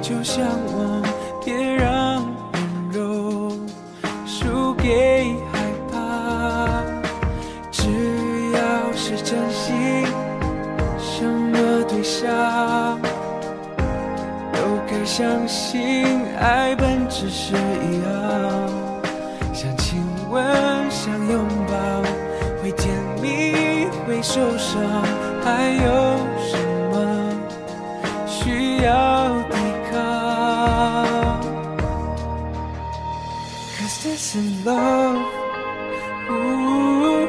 就向往，别让温柔输给害怕。只要是真心，什么对象都该相信，爱本质是一样，想亲吻，想拥抱，会甜蜜，会受伤，还有 this is love. Ooh,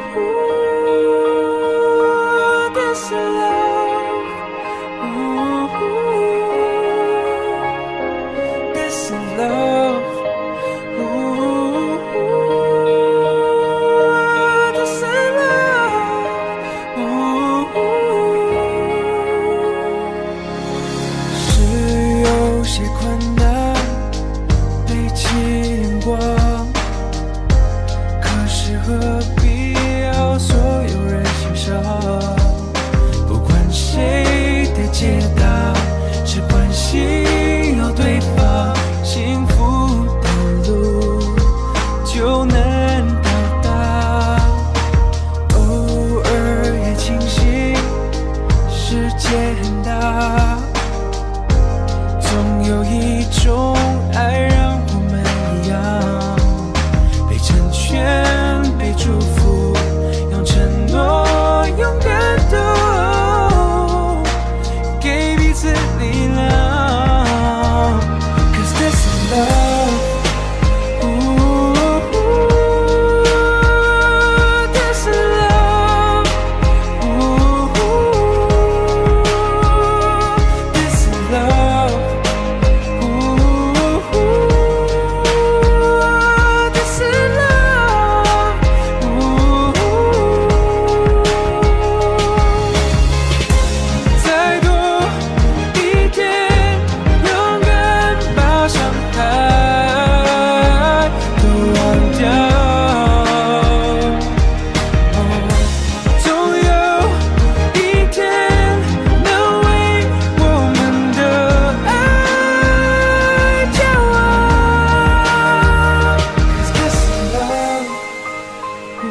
this is love. Ooh, this is love. Ooh, this is love. Ooh. 是有些